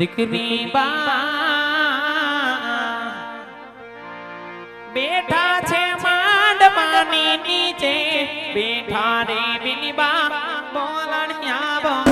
દીકરી બા બેઠા છે માંડવાની નીચે બેઠા રે બિની બા બોલણ્યા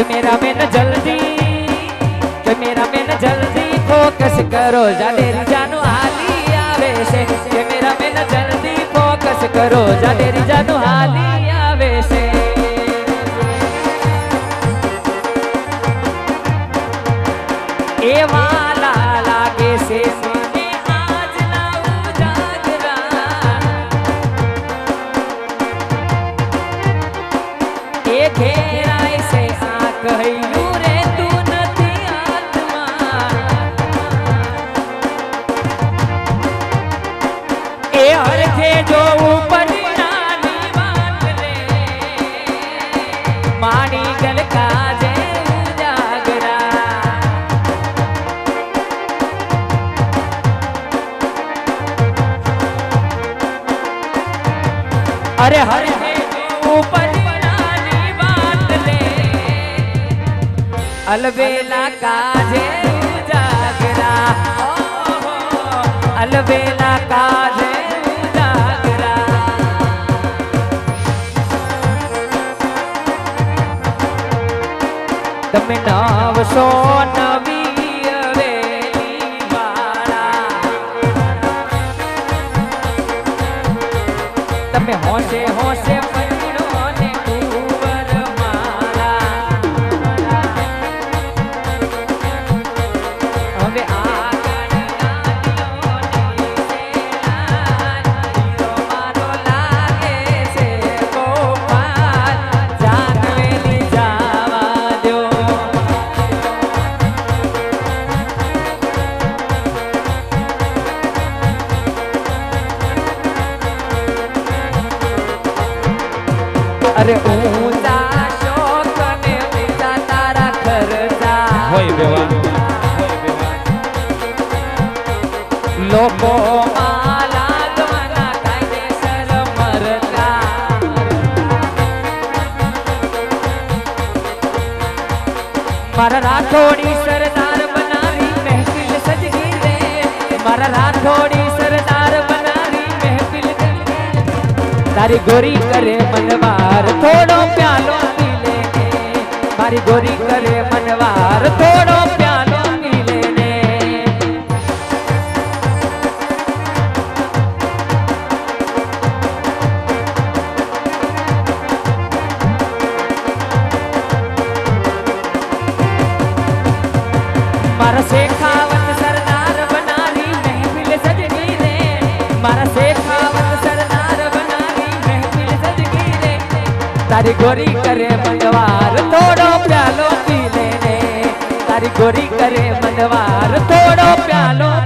કે મેરા બેન જલ્દી કે મેરા બેન જલ્દી ફોકસ કરો. જાડેરી જાનું હાલી આવે છે. કે મેરા બેન જલ્દી ફોકસ કરો. જાડેરી જાનું હાલી આવે છે. અરે હરે અલબેલા કાજે જાગરા અલબેલા કાજે તમે નાવશો ના માટે હો મારા રાઠોડી સરદાર બનાવી મહેફિલ સજગી રે મારા રાઠોડી સરદાર બનાવી મહેફિલ તારી ગોરી કરે મનવાર, થોડો પ્યાલો પી લે. મારી ગોરી કરે મનવાર, થોડો તારી ગોરી કરે મનવાર થોડો પ્યાલો પી લે તારી ગોરી કરે મનવાર થોડો પ્યાલો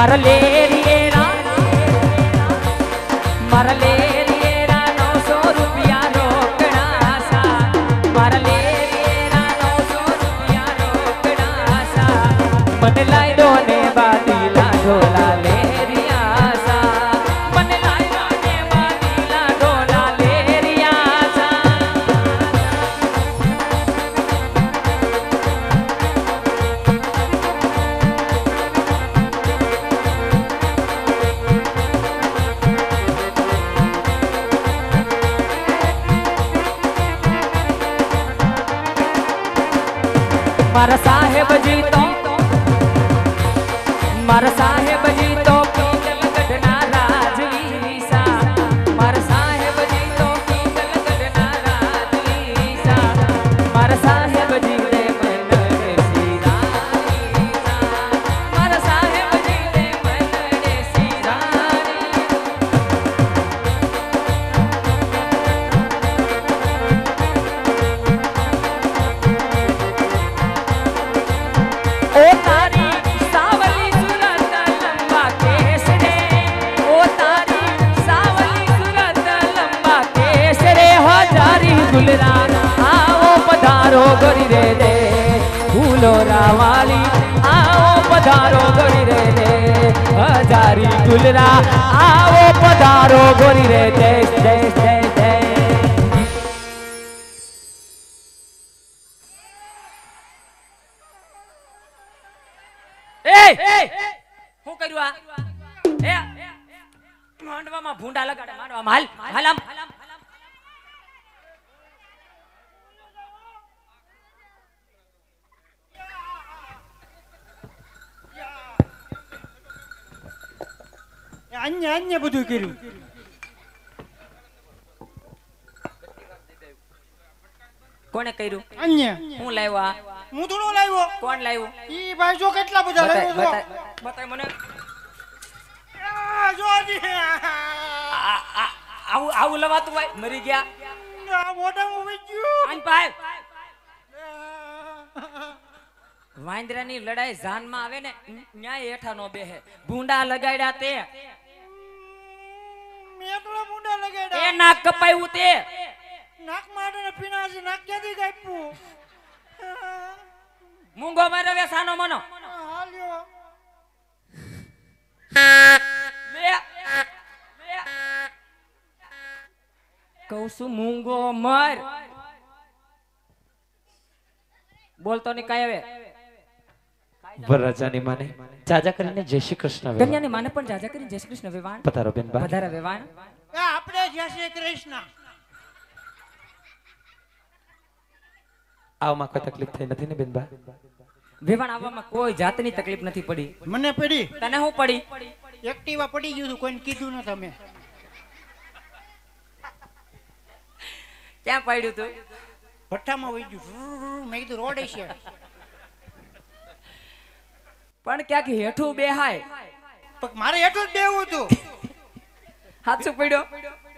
મારા હજારી ગુલરા આવો પધારો ગોરી રે જય જય જય જય. એ! શું કર્યું આ? એ! માંડવામાં ભૂંડા લગાડે માંડવામાં હાલ હાલ આમ. અન્ય અન્ય બધું કર્યું કોને કર્યું? અન્ય હું લાવ્યો હું થોડો લાવ્યો. કોણ લાવ્યો? ઈ ભાઈ જો કેટલા બધા લાવ્યો બતાય બતાય મને. આ જો આ- આ- આવું આવું લવાતું ભાઈ મરી ગયા. આ મોઢામાં વહી ગયું. આન ભાઈ. વાંદરાની લડાઈ જાનમાં આવે ને ન્યાય હેઠા નો બેહે. ભૂંડા લગાડ્યા તે મેં થોડા મુંડા એ નાક કપાયું તે. નાક માટે ને પીના છે નાક ક્યાંથી કાપ્યું? મૂંગો મારે વેસાનો મનો. હાલ્યો. છું મૂંગો મર. બોલતો નહીં કઈ હવે. વરરાજાની માને. જાજા કરીને જય શ્રી કૃષ્ણ. કન્યાની માને પણ જાજા કરીને જય શ્રી કૃષ્ણ વેવાણ. પધારો બેન બા. વધારે વેવાણ. એ આપણે જય શ્રી કૃષ્ણ. આવમાં કોઈ તકલીફ થઈ નથી ને બેનબા? વિવાણ આવવામાં કોઈ જાતની તકલીફ નથી પડી. મને પડી? તને હું પડી? એક્ટિવા પડી ગયું હતું કોઈને કીધું ન તમે. ક્યાં પડ્યું તું? ભઠ્ઠામાં વહી ગયું. મેં કીધું રોડે છે. પણ ક્યાંક હેઠું બેહાય. પણ મારે હેઠું જ બેવું હતું. હાથું પડ્યો?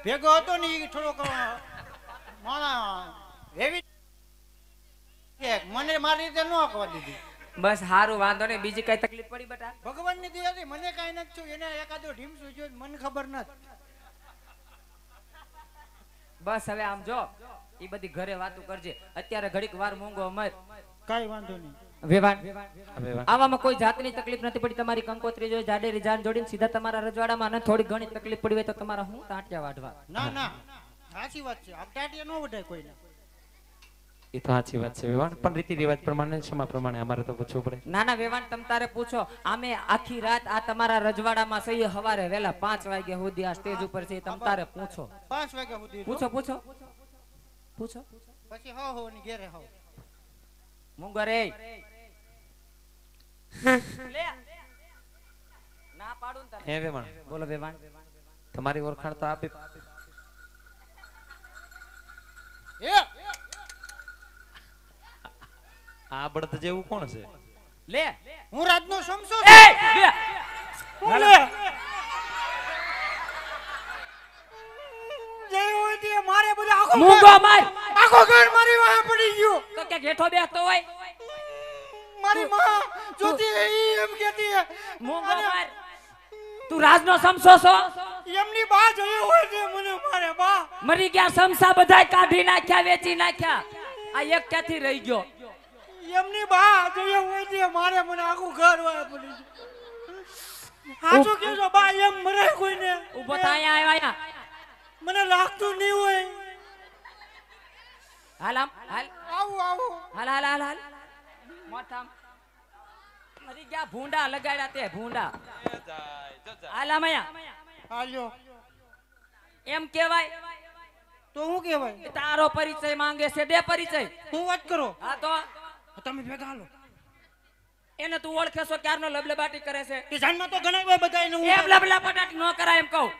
ભેગો હતો ને થોડોક માણા મને મારી રીતે ન આપવા દીધી. બસ હારું વાંધો નહીં. બીજી કઈ તકલીફ પડી બેટા? ભગવાનની દયાથી મને કઈ નથી છું એને એકાદો ઢીમ સૂજ્યો મને ખબર નથી. બસ હવે આમ જો. એ બધી ઘરે વાતો કરજે. અત્યારે ઘડીક વાર મોંઘો મત કઈ વાંધો નહીં. આવામાં કોઈ જાતની તકલીફ નથી પડી. તમારી કંકોત્રી જોઈ જાડેરી જાન જોડીને સીધા તમારા રજવાડામાં અને થોડી ઘણી તકલીફ પડી હોય તો તમારા હું તાંટિયા વાઢવા? ના ના. સાચી વાત છે. અપટાટીએ ન વઢાય કોઈને. એ તો સાચી વાત છે વેવાણ પણ રીતિ રિવાજ પ્રમાણે ક્ષમા પ્રમાણે અમારે તો પૂછવું પડે. ના ના વેવાણ તમ તારે પૂછો. અમે આખી રાત આ તમારા રજવાડામાં સહી હવારે વેલા પાંચ વાગ્યા સુધી આ સ્ટેજ ઉપર છે તમ તારે પૂછો. પાંચ વાગ્યા સુધી પૂછો પૂછો. પૂછો. પછી હો હો ની ઘેરે હો મુંગર. ના પાડું તને હે વેવાણ બોલો વેવાણ. તમારી ઓળખાણ તો આપી. એ આ બળદ જેવું કોણ છે? લે હું રાજનો સમસો એ લે. હું લે. જે હોય તે મારે બધા આખો મૂંગો માર. આખો ઘર મારી વાહ પડી ગયો. તો કે જેઠો બેસતો હોય? મારી માં જોતી ઈ એમ કહેતી હે. મૂંગો માર તું રાજનો સમસો છો? એમની બા જોઈ હોય છે મને મારે બા. મરી ગયા સમસા બધાય કાઢી નાખ્યા વેચી નાખ્યા. આ એક ક્યાંથી રહી ગયો? એમની બા જોઈ હોય છે મારે મને આખું ઘર વાહે પડી હાચું કહેજો બા એમ મરે કોઈને. ઊભો થાય આવ્યા મને લાગતું નહીં હોય. હાલ હાલ. આવું આવું. હાલ હાલ હાલ હાલ. મોથામ મરી ગયા ભૂંડા લગાડ્યા તે ભૂંડા. અહીંયા હાલ્યો. એમ કેવાય તો હું કહેવાય? તારો પરિચય માંગે છે દે પરિચય. હું વાત કરો? હા તો. તમે ભેગા હાલો. એને તું ઓળખે છો ક્યારનો લબલબાટી કરે છે? એ જાનમાં તો ઘણા હોય બધા એને એમ હું લબલા પટાટી ન કરાય એમ કહું.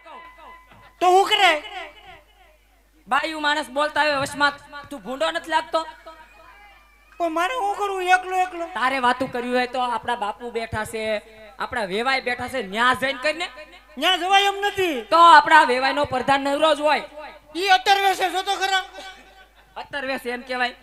તો હું કરે બાયું માણસ બોલતા હોય વશમાં તું ભૂંડો નથી લાગતો? પણ મારે શું કરવું? એકલો એકલો. તારે વાતું કર્યું હોય તો આપણા બાપુ બેઠા છે આપણા વેવાય બેઠા છે ન્યા જઈને કરીને. ત્યાં જવાય એમ નથી. તો આપણા વેવાય નો પ્રધાન નવરો જ હોય. ઈ અત્યારે વેસે જો તો ખરા. અત્તર વેસ એમ કહેવાય.